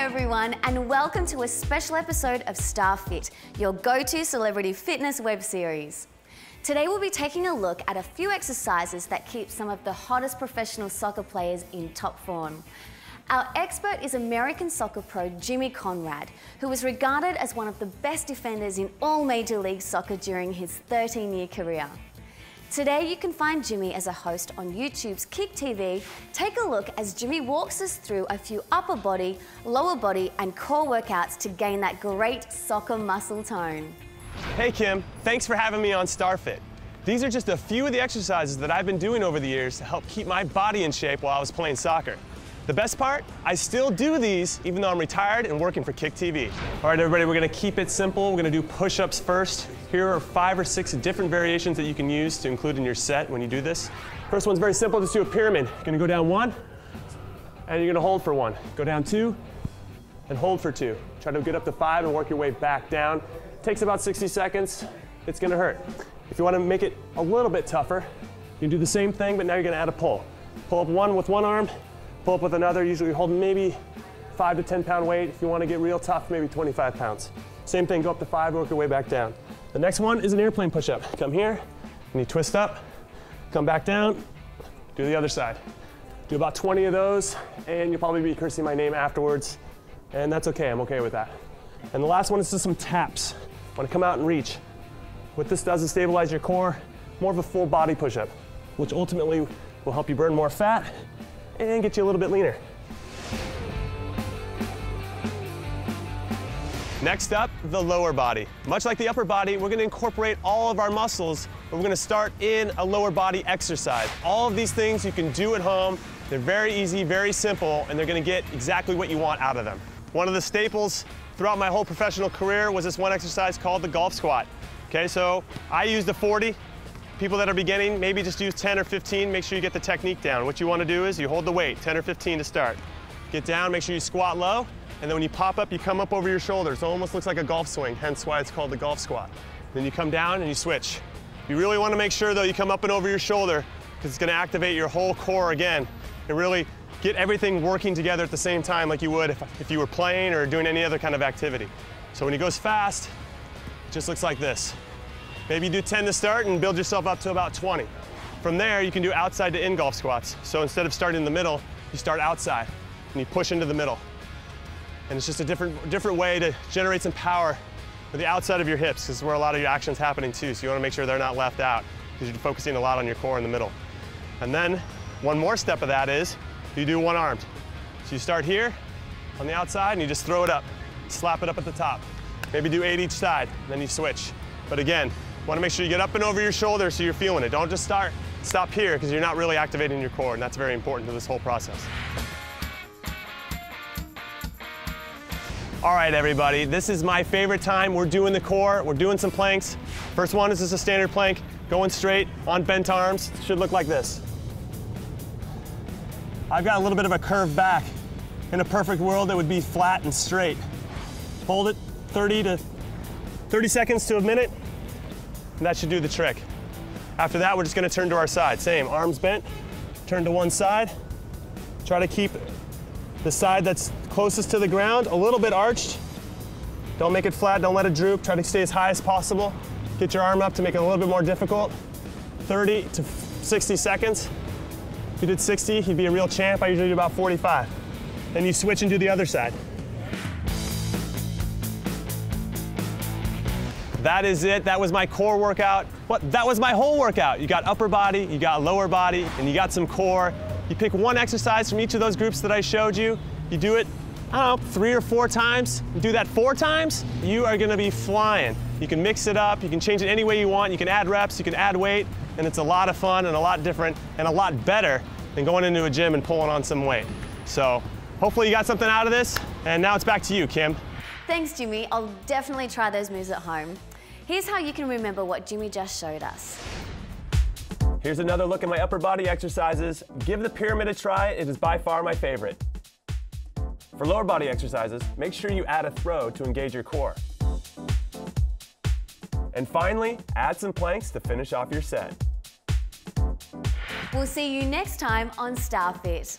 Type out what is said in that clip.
Everyone, and welcome to a special episode of Star Fit, your go-to celebrity fitness web series. Today we'll be taking a look at a few exercises that keep some of the hottest professional soccer players in top form. Our expert is American soccer pro Jimmy Conrad, who was regarded as one of the best defenders in all Major League Soccer during his 13-year career. Today you can find Jimmy as a host on YouTube's Kick TV. Take a look as Jimmy walks us through a few upper body, lower body and core workouts to gain that great soccer muscle tone. Hey Kym, thanks for having me on StarFit. These are just a few of the exercises that I've been doing over the years to help keep my body in shape while I was playing soccer. The best part, I still do these even though I'm retired and working for Kick TV. All right, everybody, we're gonna keep it simple. We're gonna do push-ups first. Here are five or six different variations that you can use to include in your set when you do this. First one's very simple, just do a pyramid. You're gonna go down one, and you're gonna hold for one. Go down two, and hold for two. Try to get up to five and work your way back down. Takes about 60 seconds. It's gonna hurt. If you wanna make it a little bit tougher, you can do the same thing, but now you're gonna add a pull. Pull up one with one arm, pull up with another, usually hold maybe five to 10 pound weight. If you wanna get real tough, maybe 25 pounds. Same thing, go up to five, work your way back down. The next one is an airplane push-up. Come here, and you twist up, come back down, do the other side. Do about 20 of those, and you'll probably be cursing my name afterwards, and that's okay, I'm okay with that. And the last one is just some taps. Wanna come out and reach. What this does is stabilize your core, more of a full body push-up, which ultimately will help you burn more fat and get you a little bit leaner. Next up, the lower body. Much like the upper body, we're gonna incorporate all of our muscles, but we're gonna start in a lower body exercise. All of these things you can do at home. They're very easy, very simple, and they're gonna get exactly what you want out of them. One of the staples throughout my whole professional career was this one exercise called the golf squat. Okay, so I use a 40, People that are beginning, maybe just use 10 or 15. Make sure you get the technique down. What you want to do is you hold the weight, 10 or 15 to start. Get down, make sure you squat low, and then when you pop up, you come up over your shoulders. It almost looks like a golf swing, hence why it's called the golf squat. Then you come down and you switch. You really want to make sure, though, you come up and over your shoulder, because it's going to activate your whole core again and really get everything working together at the same time like you would if, if you were playing or doing any other kind of activity. So when he goes fast, it just looks like this. Maybe you do 10 to start and build yourself up to about 20. From there, you can do outside to in golf squats. So instead of starting in the middle, you start outside and you push into the middle. And it's just a different, different way to generate some power with the outside of your hips. because where a lot of your action's happening too. So you wanna make sure they're not left out because you're focusing a lot on your core in the middle. And then one more step of that is you do one armed. So you start here on the outside and you just throw it up, slap it up at the top. Maybe do eight each side, then you switch. But again, Want to make sure you get up and over your shoulder so you're feeling it. Don't just start, stop here because you're not really activating your core and that's very important to this whole process. All right, everybody, this is my favorite time. We're doing the core, we're doing some planks. First one is just a standard plank, going straight on bent arms. Should look like this. I've got a little bit of a curved back. In a perfect world, it would be flat and straight. Hold it 30 to 30 seconds to a minute, and that should do the trick. After that, we're just gonna turn to our side. Same, arms bent, turn to one side. Try to keep the side that's closest to the ground a little bit arched. Don't make it flat, don't let it droop. Try to stay as high as possible. Get your arm up to make it a little bit more difficult. 30 to 60 seconds. If you did 60, you'd be a real champ. I usually do about 45. Then you switch and do the other side. That is it. That was my core workout. What? That was my whole workout. You got upper body, you got lower body, and you got some core. You pick one exercise from each of those groups that I showed you. You do it, I don't know, three or four times. Do that four times, you are gonna be flying. You can mix it up, you can change it any way you want, you can add reps, you can add weight, and it's a lot of fun and a lot different and a lot better than going into a gym and pulling on some weight. So hopefully you got something out of this, and now it's back to you, Kym. Thanks, Jimmy. I'll definitely try those moves at home. Here's how you can remember what Jimmy just showed us. Here's another look at my upper body exercises. Give the pyramid a try, it is by far my favorite. For lower body exercises, make sure you add a throw to engage your core. And finally, add some planks to finish off your set. We'll see you next time on StarFit.